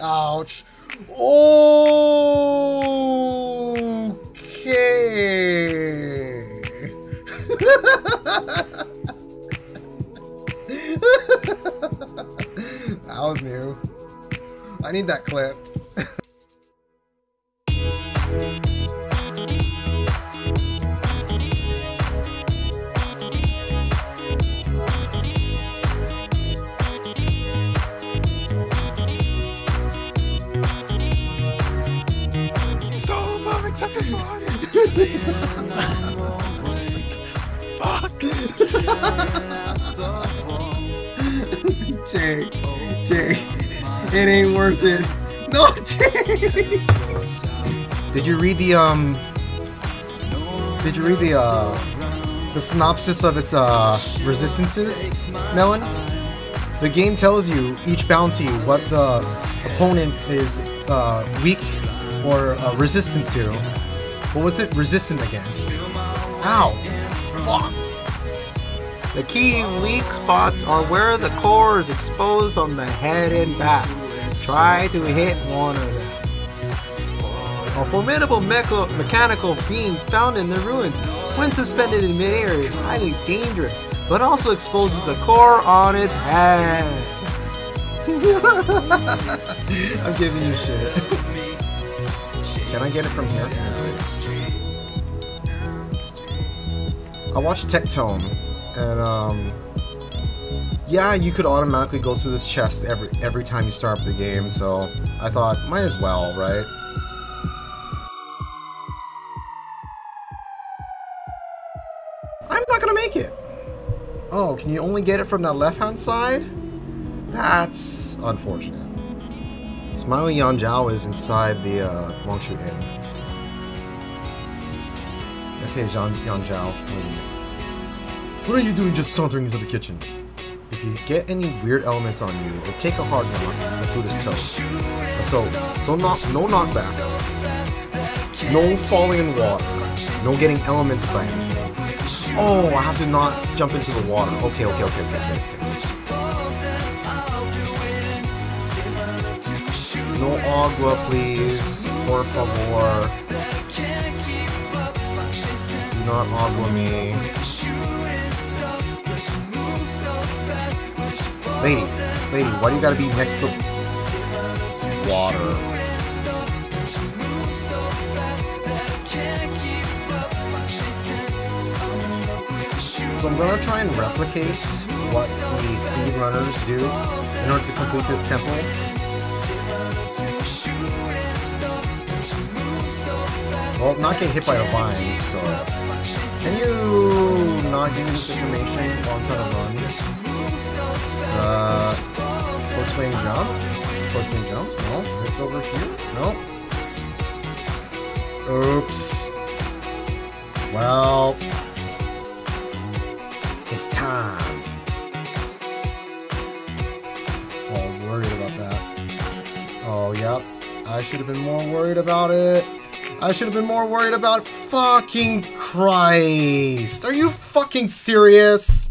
Ouch. Okay. that was new. I need that clipped. This. Fuck. Jay, Jay, it ain't worth it. No, Jay. Did you read the um? Did you read the uh, the synopsis of its uh resistances, Melon? The game tells you each bounty what the opponent is uh, weak or uh, resistant to. But what's it resistant against? Ow! Fuck! The key weak spots are where the core is exposed on the head and back. Try to hit one of them. A formidable mecha- mechanical beam found in the ruins, when suspended in midair, is highly dangerous, but also exposes the core on its head. I'm giving you shit. Can I get it from here? I watched Tectone, and um, yeah, you could automatically go to this chest every every time you start up the game. So I thought, might as well, right? I'm not gonna make it. Oh, can you only get it from the left-hand side? That's unfortunate. Smiley Yanjiao is inside the uh, Wangshu Inn. Okay, Yan Yanjiao. What are you doing just sauntering into the kitchen? If you get any weird elements on you, or take a hard knock, the food is toast. So, so knock, no knockback. No falling in water. No getting elemented by anything. Oh, I have to not jump into the water. Okay, okay, okay, okay, okay. okay. No agua, please. Por favor. Do not agua me. Lady, lady, why do you gotta be next to water? So I'm gonna try and replicate what the speedrunners do in order to complete this temple. Well, not get hit by the vines, so... Can you not give me this information while I'm trying to run? Uh... Jump? Jump? No. It's over here? No. Oops. Well... It's time. Oh, worried about that. Oh, yep. I should have been more worried about it. I should have been more worried about fucking Christ. Are you fucking serious?